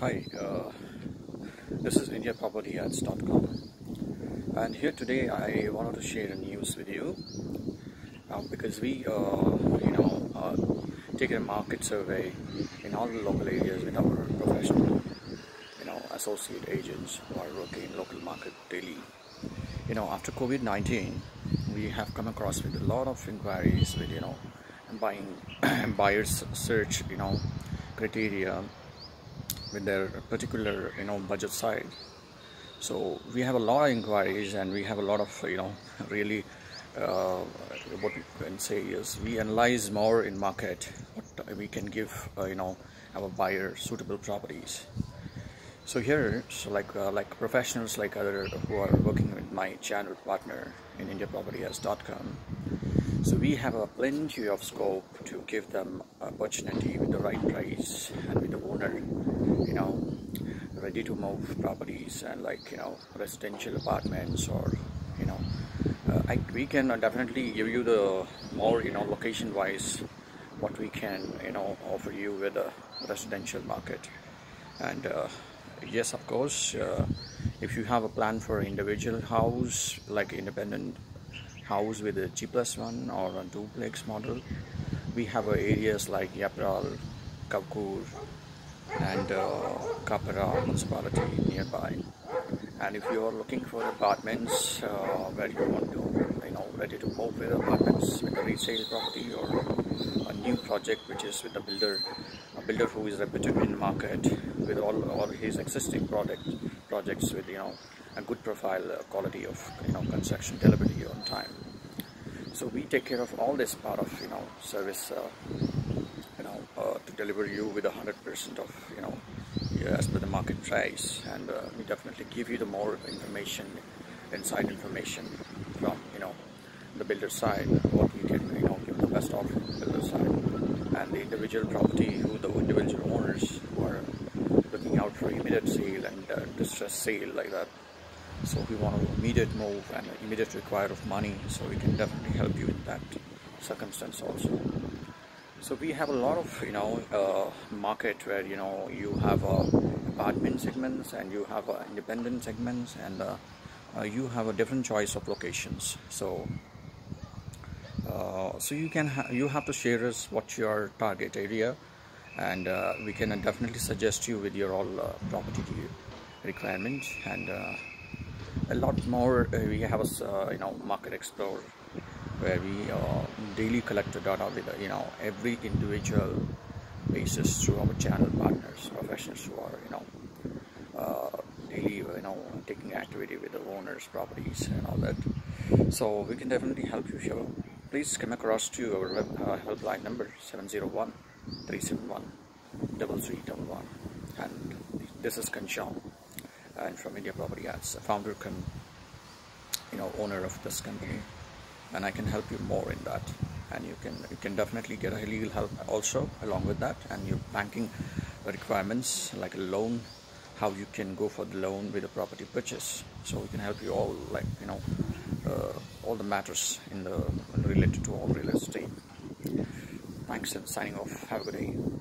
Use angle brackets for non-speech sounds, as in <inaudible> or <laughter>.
Hi, uh, this is IndiaPropertyAds.com and here today I wanted to share a news with you uh, because we, uh, you know, uh, take a market survey in all the local areas with our professional, you know, associate agents who are working in local market daily. You know, after COVID-19, we have come across with a lot of inquiries with, you know, buying <clears throat> buyers search, you know, criteria with their particular you know budget side. So we have a lot of inquiries and we have a lot of you know <laughs> really uh, what we can say is we analyze more in market what we can give uh, you know our buyer suitable properties. So here so like uh, like professionals like other who are working with my channel partner in india property indiapropertyads.com so we have a plenty of scope to give them opportunity with the right price and with the owner, you know, ready to move properties and like, you know, residential apartments or, you know, uh, I, we can definitely give you the more, you know, location wise what we can, you know, offer you with the residential market. And uh, yes, of course, uh, if you have a plan for individual house, like independent house with a G plus one or a duplex model. We have uh, areas like Yapral, Kowkur and uh, Kapra municipality nearby. And if you are looking for apartments uh, where you want to, you know, ready to move with apartments with a resale property or a new project which is with a builder, a builder who is reputed in the market with all, all his existing product projects with, you know, a good profile uh, quality of you know construction delivery on time. So we take care of all this part of you know service uh, you know uh, to deliver you with a hundred percent of you know as per the market price. And uh, we definitely give you the more information inside information from you know the builder side what we can you know give the best offer the builder side. And the individual property who the individual owners who are looking out for immediate sale and uh, distress sale like that so we want to immediate move and immediate require of money so we can definitely help you in that circumstance also. So we have a lot of you know uh, market where you know you have uh, apartment segments and you have uh, independent segments and uh, uh, you have a different choice of locations. So uh, so you can ha you have to share us what's your target area and we can definitely suggest you with your all property requirement and a lot more uh, we have a uh, you know market explorer where we uh, daily collect the data with you know every individual basis through our channel partners professionals who are you know daily you know taking activity with the owners properties and all that. So we can definitely help you here please come across to our uh, helpline number 701 371 3311 and this is Kancham and from India Property Ads, founder come, you know, owner of this company, and I can help you more in that. And you can you can definitely get a legal help also along with that, and your banking requirements like a loan, how you can go for the loan with a property purchase. So we can help you all, like you know, uh, all the matters in the related to all real estate. Thanks and signing off. Have a good day.